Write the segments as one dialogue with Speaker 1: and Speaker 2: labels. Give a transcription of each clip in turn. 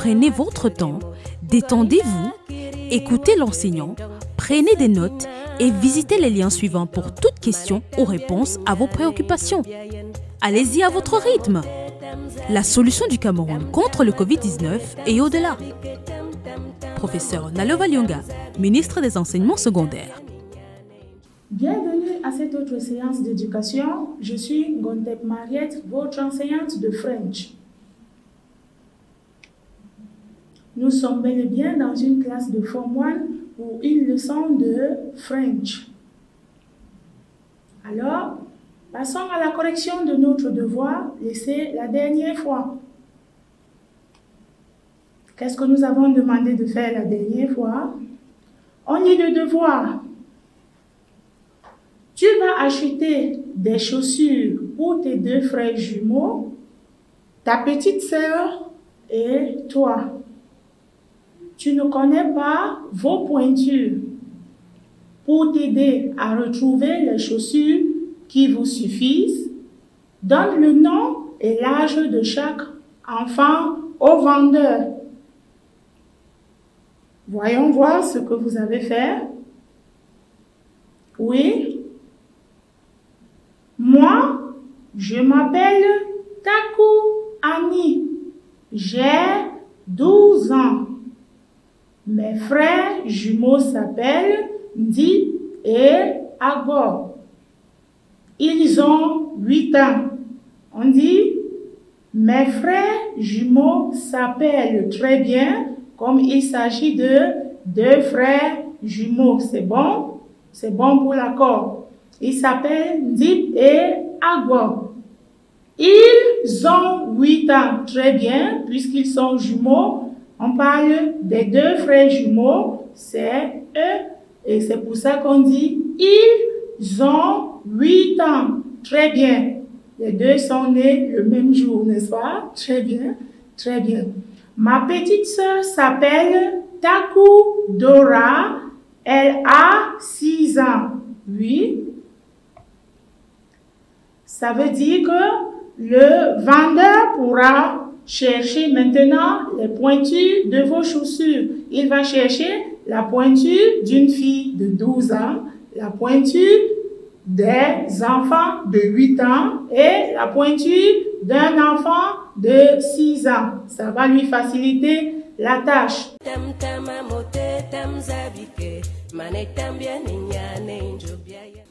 Speaker 1: prenez votre temps, détendez-vous, écoutez l'enseignant, prenez des notes et visitez les liens suivants pour toute question ou réponse à vos préoccupations. Allez-y à votre rythme. La solution du Cameroun contre le Covid-19 est au-delà. Professeur Nalova Lyonga, ministre des Enseignements secondaires.
Speaker 2: Bienvenue à cette autre séance d'éducation. Je suis Gontep Mariette, votre enseignante de French. Nous sommes bel et bien dans une classe de Form 1 pour une leçon de French. Alors, passons à la correction de notre devoir laissé la dernière fois. Qu'est-ce que nous avons demandé de faire la dernière fois? On lit le devoir. Tu vas acheter des chaussures pour tes deux frères jumeaux, ta petite sœur et toi. Tu ne connais pas vos pointures. Pour t'aider à retrouver les chaussures qui vous suffisent, donne le nom et l'âge de chaque enfant au vendeur. Voyons voir ce que vous avez fait. Oui. Moi, je m'appelle Taku Annie. J'ai 12 ans. Mes frères jumeaux s'appellent Ndi et Agor. Ils ont 8 ans. On dit, mes frères jumeaux s'appellent très bien comme il s'agit de deux frères jumeaux. C'est bon? C'est bon pour l'accord. Ils s'appellent Ndip et Agor. Ils ont 8 ans. Très bien, puisqu'ils sont jumeaux. On parle des deux frères jumeaux, c'est eux. Et c'est pour ça qu'on dit ils ont 8 ans. Très bien. Les deux sont nés le même jour, n'est-ce pas? Très bien, très bien. Ma petite sœur s'appelle Taku Dora. Elle a 6 ans. Oui. Ça veut dire que le vendeur pourra chercher maintenant les pointures de vos chaussures. Il va chercher la pointure d'une fille de 12 ans, la pointure des enfants de 8 ans et la pointure d'un enfant de 6 ans. Ça va lui faciliter la tâche.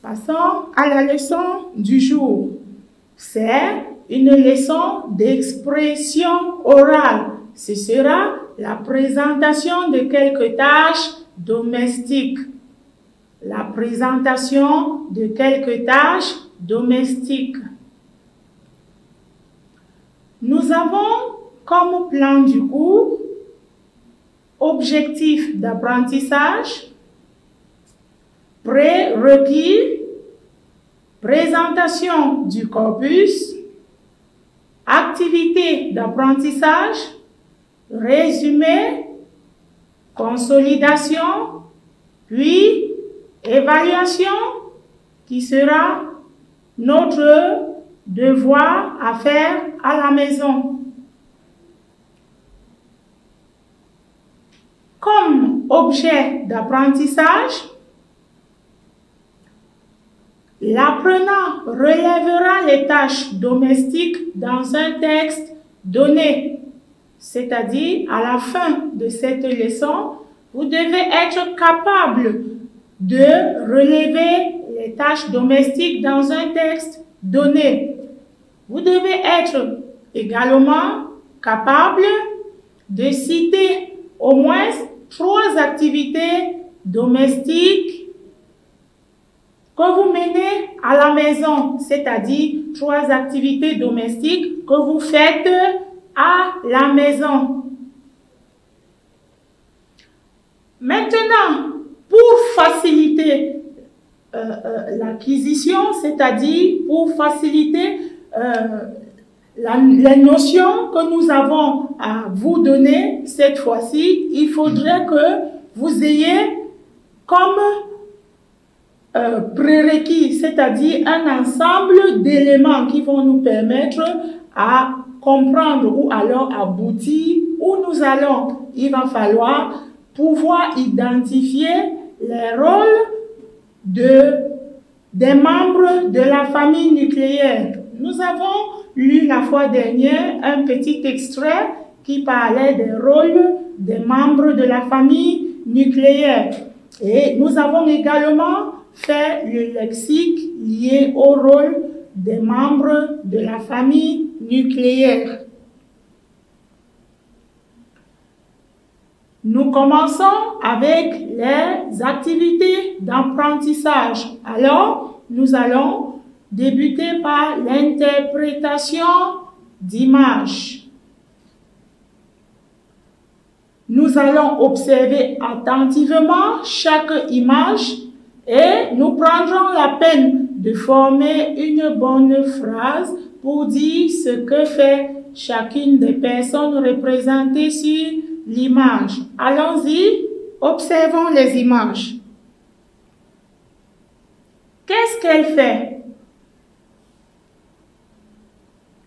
Speaker 2: Passons à la leçon du jour. C'est une leçon d'expression orale. Ce sera la présentation de quelques tâches domestiques. La présentation de quelques tâches domestiques. Nous avons comme plan du cours objectif d'apprentissage, prérequis, présentation du corpus, activité d'apprentissage, résumé, consolidation, puis évaluation qui sera notre devoir à faire à la maison. Comme objet d'apprentissage, l'apprenant relèvera les tâches domestiques dans un texte donné. C'est-à-dire, à la fin de cette leçon, vous devez être capable de relever les tâches domestiques dans un texte donné. Vous devez être également capable de citer au moins trois activités domestiques que vous menez à la maison, c'est-à-dire trois activités domestiques que vous faites à la maison. Maintenant, pour faciliter euh, euh, l'acquisition, c'est-à-dire pour faciliter euh, la, les notions que nous avons à vous donner cette fois-ci, il faudrait que vous ayez comme euh, prérequis, c'est-à-dire un ensemble d'éléments qui vont nous permettre à comprendre ou alors aboutir où nous allons. Il va falloir pouvoir identifier les rôles de, des membres de la famille nucléaire. Nous avons lu la fois dernière un petit extrait qui parlait des rôles des membres de la famille nucléaire. Et nous avons également fait le lexique lié au rôle des membres de la famille nucléaire. Nous commençons avec les activités d'apprentissage. Alors, nous allons débuter par l'interprétation d'images. Nous allons observer attentivement chaque image et nous prendrons la peine de former une bonne phrase pour dire ce que fait chacune des personnes représentées sur l'image. Allons-y, observons les images. Qu'est-ce qu'elle fait?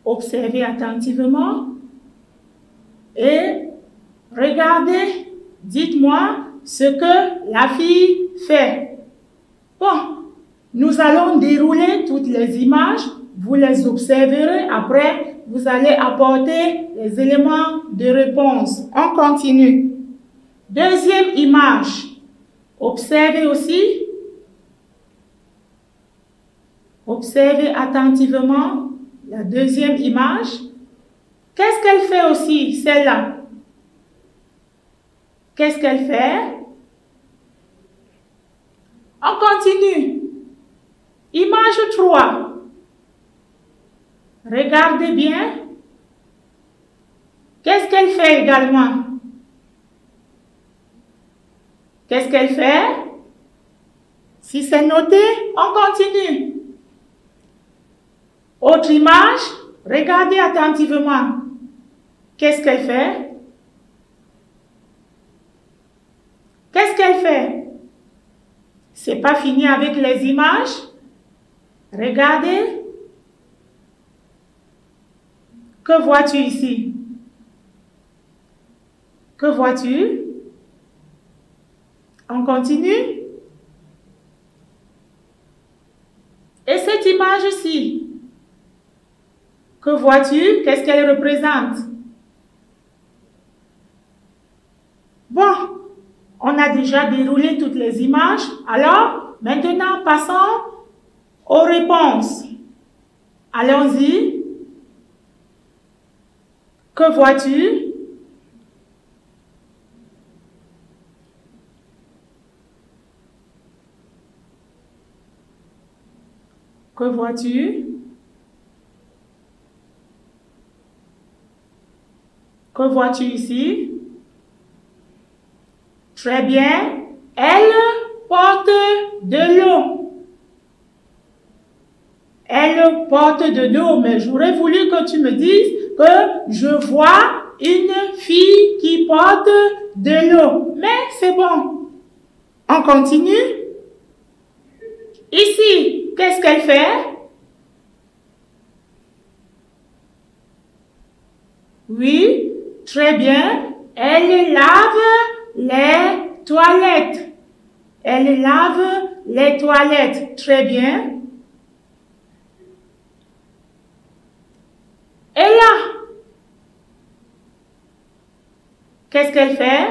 Speaker 2: Observez attentivement et regardez, dites-moi ce que la fille fait. Bon, nous allons dérouler toutes les images, vous les observerez, après vous allez apporter les éléments de réponse. On continue. Deuxième image. Observez aussi. Observez attentivement la deuxième image. Qu'est-ce qu'elle fait aussi, celle-là? Qu'est-ce qu'elle fait? On continue. Image 3. Regardez bien. Qu'est-ce qu'elle fait également? Qu'est-ce qu'elle fait? Si c'est noté, on continue. Autre image, regardez attentivement. Qu'est-ce qu'elle fait? Qu'est-ce qu'elle fait? C'est pas fini avec les images. Regardez. Que vois-tu ici? Que vois-tu? On continue. Et cette image-ci, que vois-tu? Qu'est-ce qu'elle représente? Bon, on a déjà déroulé toutes les images. Alors, maintenant, passons aux réponses. Allons-y. Que vois-tu? Que vois-tu? Que vois-tu ici? Très bien. Elle porte de l'eau. Elle porte de l'eau, mais j'aurais voulu que tu me dises que je vois une fille qui porte de l'eau. Mais c'est bon. On continue. Ici, qu'est-ce qu'elle fait? Oui, très bien. Elle lave les toilettes. Elle lave les toilettes. Très bien. Et là, qu'est-ce qu'elle fait?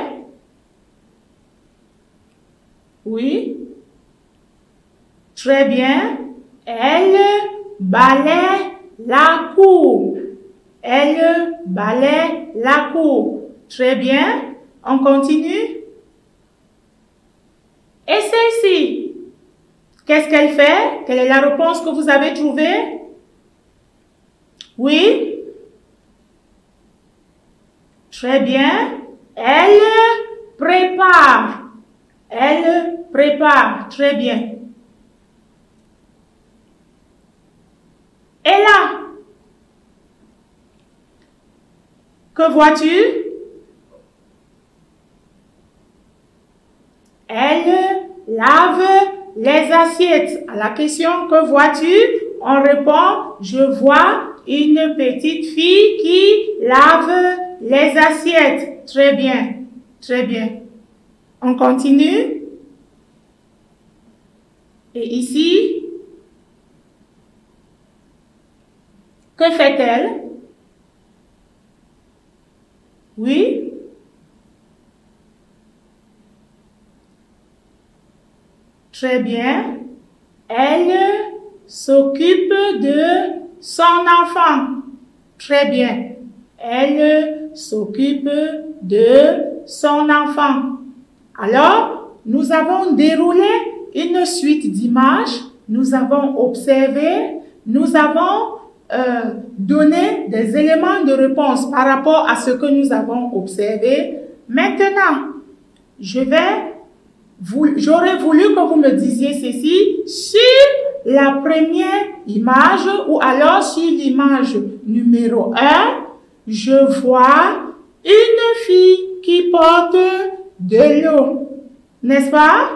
Speaker 2: Oui. Très bien. Elle balaie la cour. Elle balaye la cour. Très bien. On continue? Et celle-ci, qu'est-ce qu'elle fait? Quelle est la réponse que vous avez trouvée? Oui Très bien. Elle prépare. Elle prépare. Très bien. Et là, que vois-tu? Elle lave les assiettes. À la question que vois-tu? On répond, je vois une petite fille qui lave les assiettes. Très bien, très bien. On continue? Et ici, que fait-elle? Oui? Très bien. Elle s'occupe de son enfant. Très bien. Elle s'occupe de son enfant. Alors, nous avons déroulé une suite d'images, nous avons observé, nous avons euh, donné des éléments de réponse par rapport à ce que nous avons observé. Maintenant, je vais, j'aurais voulu que vous me disiez ceci sur la première image ou alors sur l'image numéro 1, je vois une fille qui porte de l'eau. N'est-ce pas?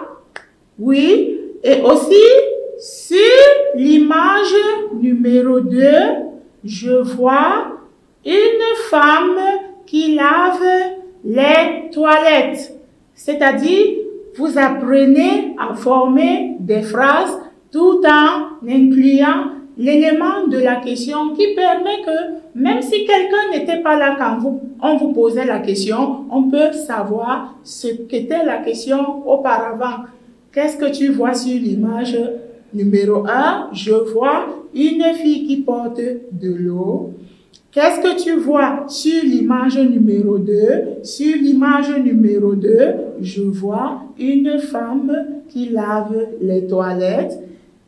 Speaker 2: Oui. Et aussi, sur l'image numéro 2, je vois une femme qui lave les toilettes. C'est-à-dire, vous apprenez à former des phrases tout en incluant l'élément de la question qui permet que même si quelqu'un n'était pas là quand on vous posait la question, on peut savoir ce qu'était la question auparavant. Qu'est-ce que tu vois sur l'image numéro 1 Je vois une fille qui porte de l'eau. Qu'est-ce que tu vois sur l'image numéro 2 Sur l'image numéro 2, je vois une femme qui lave les toilettes.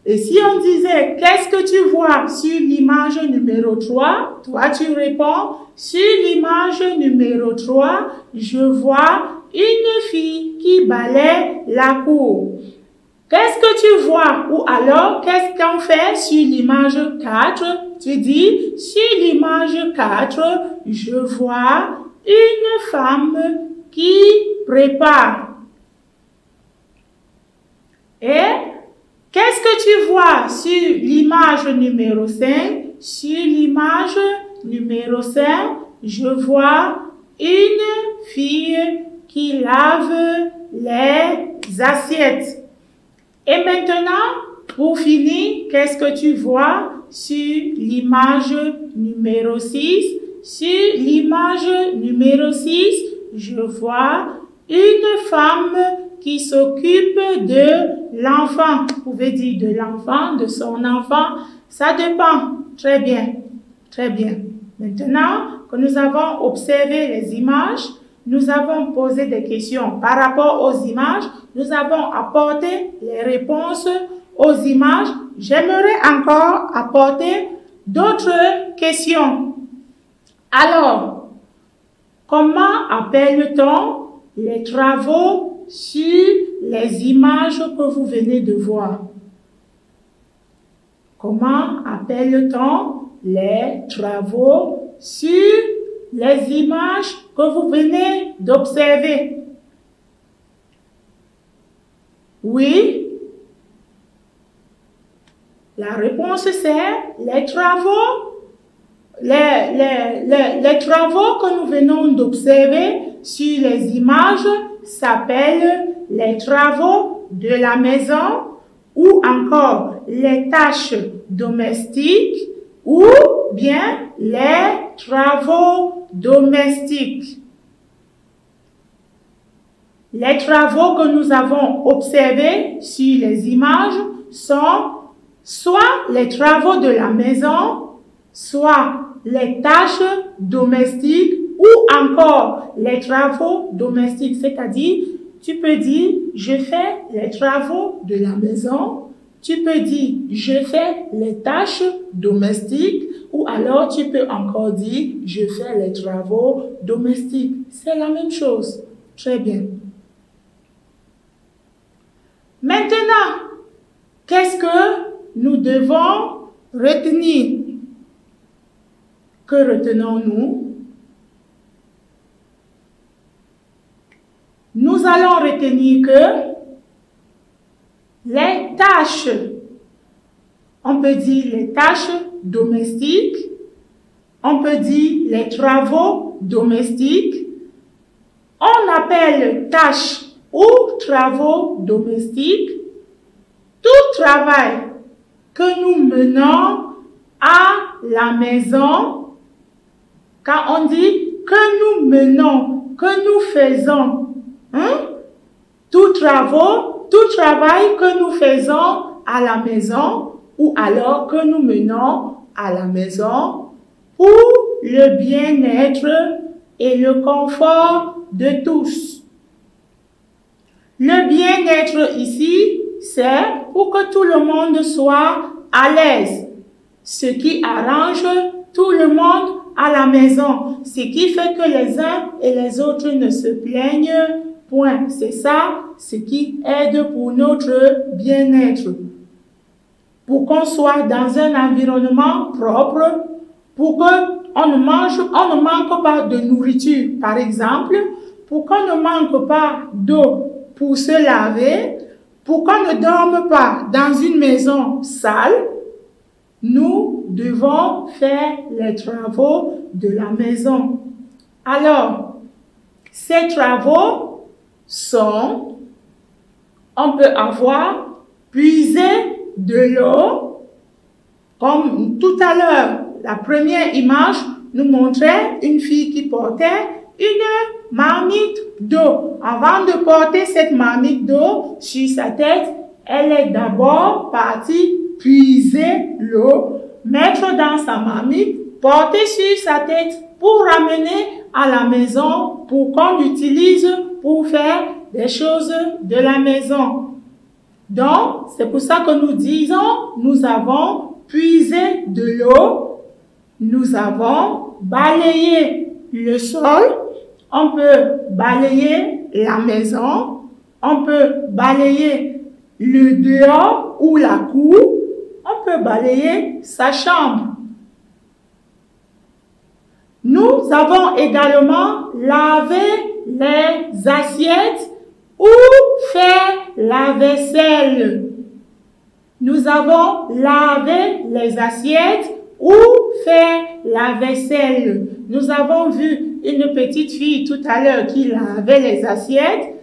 Speaker 2: Et si on disait, qu'est-ce que tu vois sur l'image numéro 3 Toi, tu réponds, sur l'image numéro 3, je vois une fille qui balaye la cour. Qu'est-ce que tu vois? Ou alors, qu'est-ce qu'on fait sur l'image 4 Tu dis, sur l'image 4, je vois une femme qui prépare. Et Qu'est-ce que tu vois sur l'image numéro 5 Sur l'image numéro 5, je vois une fille qui lave les assiettes. Et maintenant, pour finir, qu'est-ce que tu vois sur l'image numéro 6 Sur l'image numéro 6, je vois une femme qui s'occupe de l'enfant. Vous pouvez dire de l'enfant, de son enfant. Ça dépend. Très bien. Très bien. Maintenant que nous avons observé les images, nous avons posé des questions par rapport aux images, nous avons apporté les réponses aux images. J'aimerais encore apporter d'autres questions. Alors, comment appelle-t-on les travaux sur les images que vous venez de voir? Comment appelle-t-on les travaux sur les images que vous venez d'observer. Oui. La réponse c'est les travaux les, travaux que nous venons d'observer sur les images s'appellent les travaux de la maison ou encore les tâches domestiques ou bien les travaux domestiques. Les travaux que nous avons observés sur les images sont soit les travaux de la maison, soit les tâches domestiques ou encore les travaux domestiques. C'est-à-dire, tu peux dire, je fais les travaux de la maison. Tu peux dire, je fais les tâches domestiques. Ou alors, tu peux encore dire, je fais les travaux domestiques. C'est la même chose. Très bien. Maintenant, qu'est-ce que nous devons retenir? Que retenons-nous? Nous allons retenir que les tâches, on peut dire les tâches domestiques, on peut dire les travaux domestiques, on appelle tâches ou travaux domestiques. Tout travail que nous menons à la maison, quand on dit que nous menons, que nous faisons, hein? tout travaux, tout travail que nous faisons à la maison ou alors que nous menons à la maison pour le bien-être et le confort de tous. Le bien-être ici, c'est pour que tout le monde soit à l'aise, ce qui arrange tout le monde à la maison, ce qui fait que les uns et les autres ne se plaignent point. C'est ça ce qui aide pour notre bien-être. Pour qu'on soit dans un environnement propre, pour qu'on ne ne manque pas de nourriture, par exemple, pour qu'on ne manque pas d'eau pour se laver, pour qu'on ne dorme pas dans une maison sale, nous devons faire les travaux de la maison. Alors, ces travaux sont, on peut avoir puisé de l'eau, comme tout à l'heure, la première image nous montrait une fille qui portait une marmite d'eau. Avant de porter cette marmite d'eau sur sa tête, elle est d'abord partie puiser l'eau, mettre dans sa marmite, porter sur sa tête pour ramener à la maison pour qu'on l'utilise pour faire des choses de la maison. Donc, c'est pour ça que nous disons, nous avons puisé de l'eau, nous avons balayé le sol, on peut balayer la maison, on peut balayer le dehors ou la cour, on peut balayer sa chambre. Nous avons également lavé les assiettes ou fait la vaisselle. Nous avons lavé les assiettes ou fait la vaisselle. Nous avons vu une petite fille tout à l'heure qui lavait les assiettes.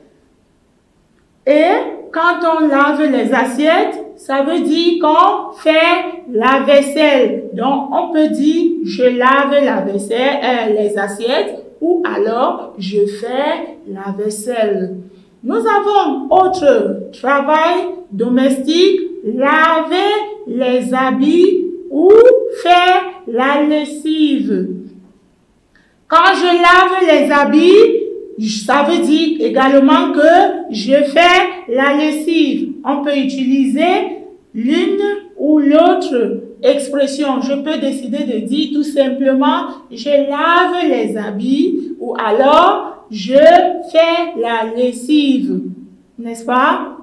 Speaker 2: Et quand on lave les assiettes, ça veut dire qu'on fait la vaisselle. Donc, on peut dire je lave la vaisselle, euh, les assiettes ou alors je fais la vaisselle. Nous avons autre travail domestique, laver les habits ou faire la lessive. Quand je lave les habits, ça veut dire également que je fais la lessive. On peut utiliser l'une ou l'autre expression. Je peux décider de dire tout simplement je lave les habits ou alors je fais la lessive. N'est-ce pas?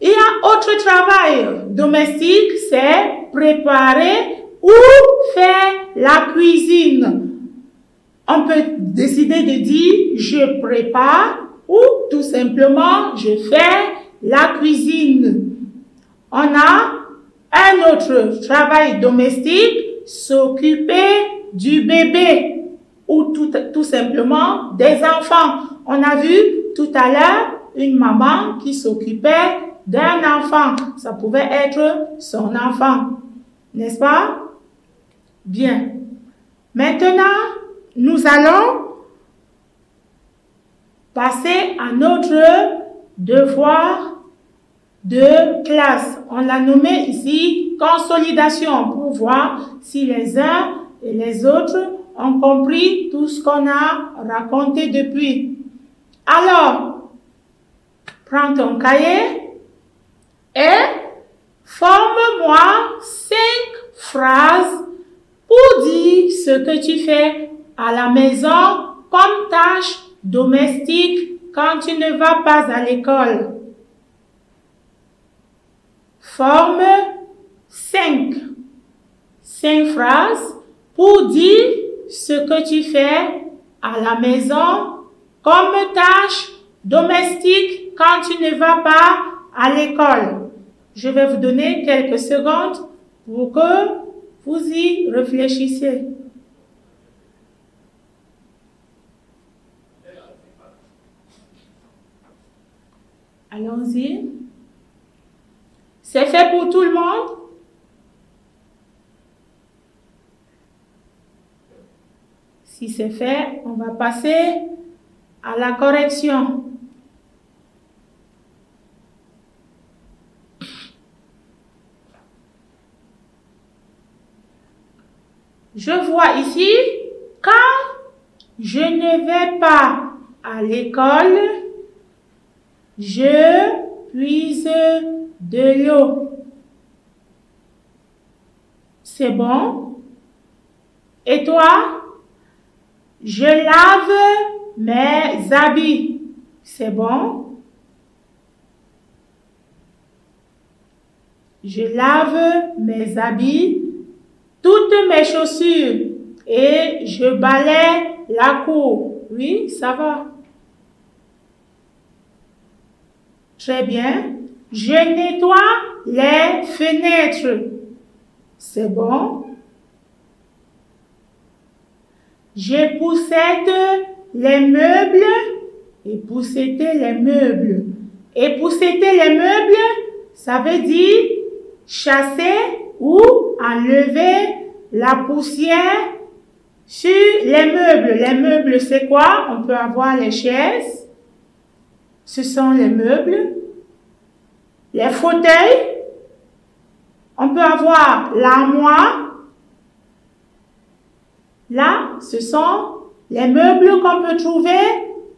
Speaker 2: Il y a autre travail domestique, c'est préparer ou faire la cuisine. On peut décider de dire je prépare ou tout simplement je fais la cuisine. On a un autre travail domestique, s'occuper du bébé ou tout, tout simplement des enfants. On a vu tout à l'heure une maman qui s'occupait d'un enfant. Ça pouvait être son enfant. N'est-ce pas? Bien. Maintenant, nous allons passer à notre devoir de classe. On l'a nommé ici consolidation pour voir si les uns et les autres ont compris tout ce qu'on a raconté depuis. Alors, prends ton cahier et forme-moi cinq phrases pour dire ce que tu fais à la maison comme tâche domestique quand tu ne vas pas à l'école. Forme 5. 5 phrases pour dire ce que tu fais à la maison comme tâche domestique quand tu ne vas pas à l'école. Je vais vous donner quelques secondes pour que vous y réfléchissiez. Allons-y. C'est fait pour tout le monde? Si c'est fait, on va passer à la correction. Je vois ici, quand je ne vais pas à l'école, je puise de l'eau. C'est bon? Et toi? Je lave mes habits. C'est bon? Je lave mes habits, toutes mes chaussures et je balaye la cour. Oui, ça va. Très bien. Je nettoie les fenêtres. C'est bon? Je poussette les meubles et poussetter les meubles. Et poussetter les meubles, ça veut dire chasser ou enlever la poussière sur les meubles. Les meubles, c'est quoi? On peut avoir les chaises, ce sont les meubles, les fauteuils, on peut avoir l'armoire. Là, ce sont les meubles qu'on peut trouver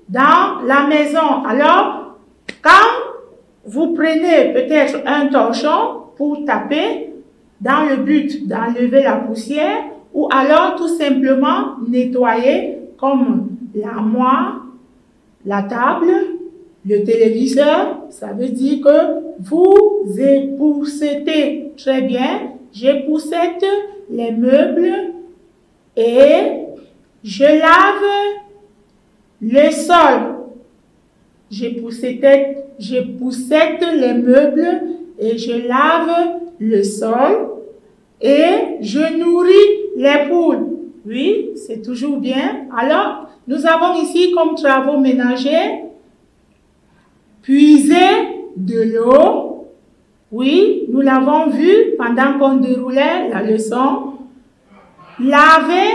Speaker 2: dans la maison. Alors, quand vous prenez peut-être un torchon pour taper dans le but d'enlever la poussière, ou alors tout simplement nettoyer comme l'armoire, la table, le téléviseur, ça veut dire que vous époussetez très bien. J'époussette les meubles et je lave le sol. J'époussette, les meubles et je lave le sol et je nourris les poules. Oui, c'est toujours bien. Alors, nous avons ici comme travaux ménagers puiser de l'eau. Oui, nous l'avons vu pendant qu'on déroulait la leçon. Laver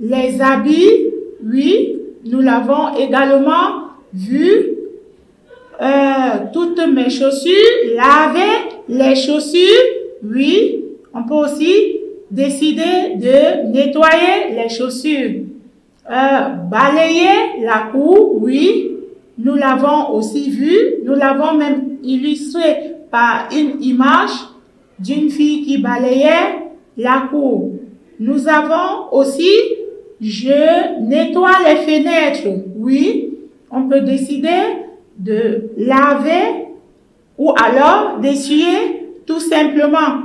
Speaker 2: les habits. Oui, nous l'avons également vu. Euh, toutes mes chaussures. Laver les chaussures. Oui, on peut aussi décider de nettoyer les chaussures. Euh, balayer la cour, oui, nous l'avons aussi vu, nous l'avons même illustré par une image d'une fille qui balayait la cour. Nous avons aussi, je nettoie les fenêtres. Oui, on peut décider de laver ou alors d'essuyer tout simplement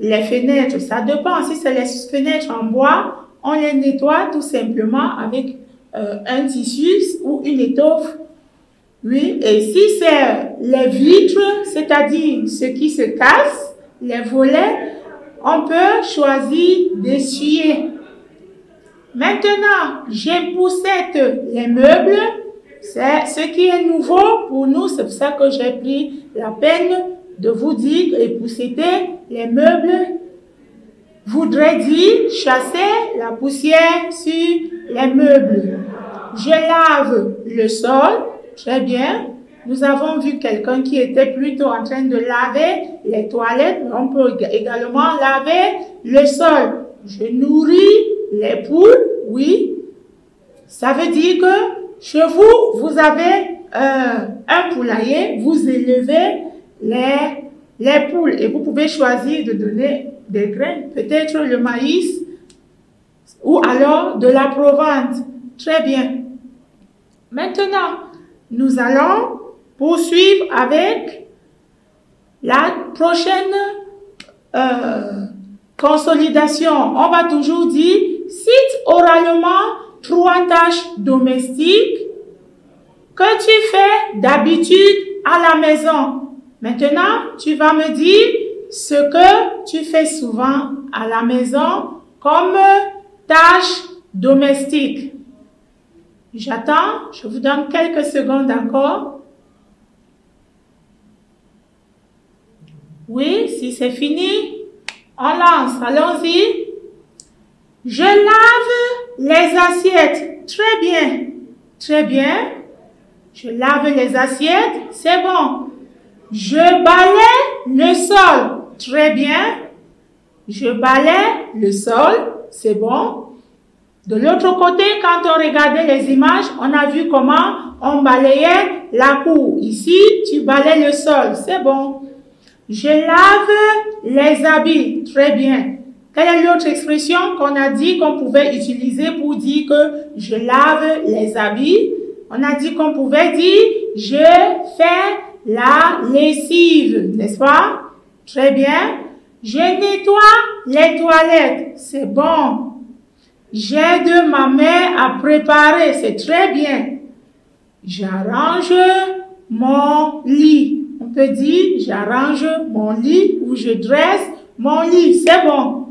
Speaker 2: les fenêtres. Ça dépend. Si c'est les fenêtres en bois, on les nettoie tout simplement avec euh, un tissu ou une étoffe oui, et si c'est les vitres, c'est-à-dire ce qui se casse, les volets, on peut choisir d'essuyer. Maintenant, j'époussette les meubles. C'est ce qui est nouveau pour nous. C'est pour ça que j'ai pris la peine de vous dire épousseter les meubles voudrait dire chasser la poussière sur les meubles. Je lave le sol Très bien. nous avons vu quelqu'un qui était plutôt en train de laver les toilettes, on peut également laver le sol. Je nourris les poules, oui. Ça veut dire que chez vous, vous avez euh, un poulailler, vous élevez les, les poules et vous pouvez choisir de donner des graines, peut-être le maïs ou alors de la provence. Très bien. Maintenant, nous allons poursuivre avec la prochaine euh, consolidation. On va toujours dire, cite oralement trois tâches domestiques que tu fais d'habitude à la maison. Maintenant, tu vas me dire ce que tu fais souvent à la maison comme tâches domestiques. J'attends, je vous donne quelques secondes encore. Oui, si c'est fini, on lance, allons-y. Je lave les assiettes. Très bien, très bien. Je lave les assiettes, c'est bon. Je balaye le sol. Très bien. Je balaye le sol, c'est bon. De l'autre côté, quand on regardait les images, on a vu comment on balayait la cour. Ici, tu balayes le sol, c'est bon. Je lave les habits, très bien. Quelle est l'autre expression qu'on a dit qu'on pouvait utiliser pour dire que je lave les habits? On a dit qu'on pouvait dire je fais la lessive, n'est-ce pas? Très bien. Je nettoie les toilettes, c'est bon. J'aide ma mère à préparer, c'est très bien. J'arrange mon lit. On peut dire j'arrange mon lit ou je dresse mon lit, c'est bon.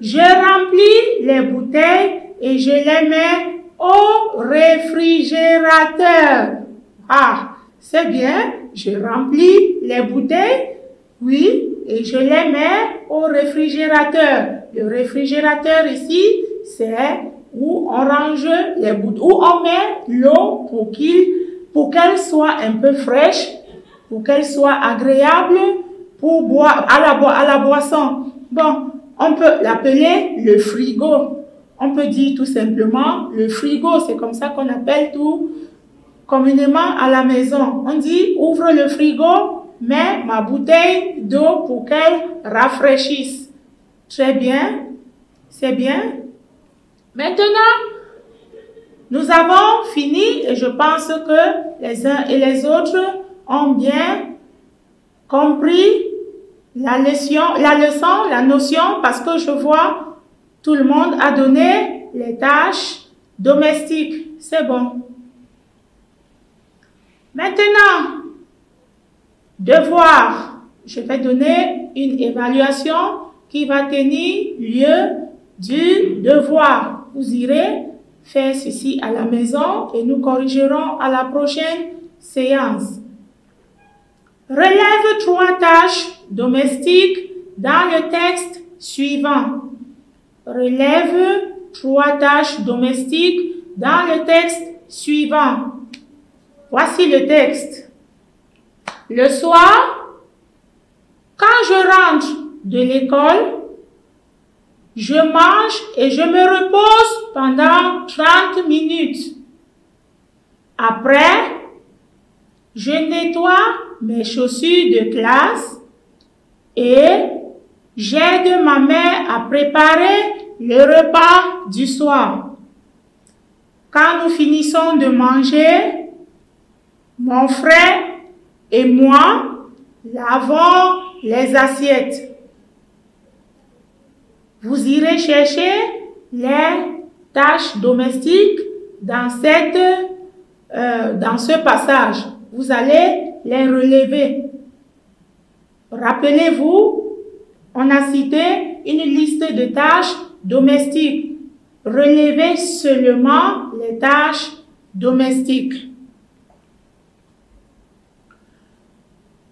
Speaker 2: Je remplis les bouteilles et je les mets au réfrigérateur. Ah, c'est bien. Je remplis les bouteilles, oui, et je les mets au réfrigérateur. Le réfrigérateur ici, où on range les bouteilles, où on met l'eau pour qu'il, pour qu'elle soit un peu fraîche, pour qu'elle soit agréable pour boire, à la, à la boisson. Bon, on peut l'appeler le frigo. On peut dire tout simplement le frigo, c'est comme ça qu'on appelle tout communément à la maison. On dit ouvre le frigo, mets ma bouteille d'eau pour qu'elle rafraîchisse. Très bien, c'est bien. Maintenant, nous avons fini et je pense que les uns et les autres ont bien compris la leçon, la notion, parce que je vois tout le monde a donné les tâches domestiques. C'est bon. Maintenant, devoir. Je vais donner une évaluation qui va tenir lieu du devoir. Vous irez faire ceci à la maison et nous corrigerons à la prochaine séance. Relève trois tâches domestiques dans le texte suivant. Relève trois tâches domestiques dans le texte suivant. Voici le texte. Le soir, quand je rentre de l'école, je mange et je me repose pendant 30 minutes. Après, je nettoie mes chaussures de classe et j'aide ma mère à préparer le repas du soir. Quand nous finissons de manger, mon frère et moi lavons les assiettes. Vous irez chercher les tâches domestiques dans, cette, euh, dans ce passage. Vous allez les relever. Rappelez-vous, on a cité une liste de tâches domestiques. Relevez seulement les tâches domestiques.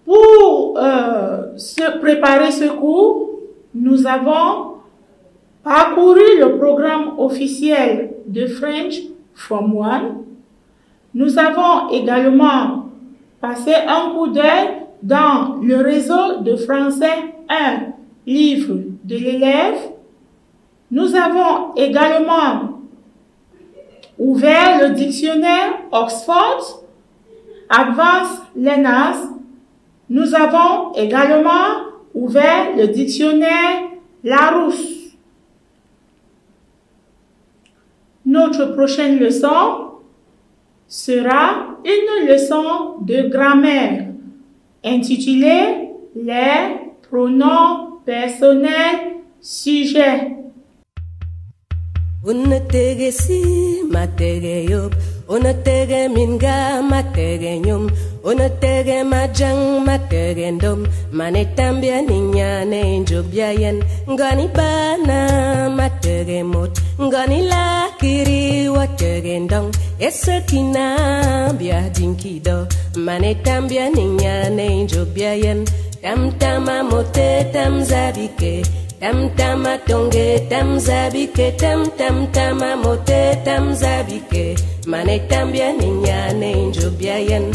Speaker 2: Pour euh, se préparer ce cours, nous avons parcouru le programme officiel de French from One. Nous avons également Passez un coup d'œil dans le réseau de français 1, livre de l'élève. Nous avons également ouvert le dictionnaire Oxford, Advanced Learners. Nous avons également ouvert le dictionnaire Larousse. Notre prochaine leçon sera une leçon de grammaire intitulée Les pronoms personnels sujets.
Speaker 3: Ona tege minga, matege nyum. Ona tege majang, matege ndom. Mane tambia ninya, ne njobia yen. Ngani bana, matege mot. Ngani lakiri, watege ndong. Ese tina bia dinkido Mane tambia ninya, ne njobia yen. Tamtama mote tamzabike Tam tama tonge tam zabike tam tam tama mote tam zabike mane tambia ninyane njobia yen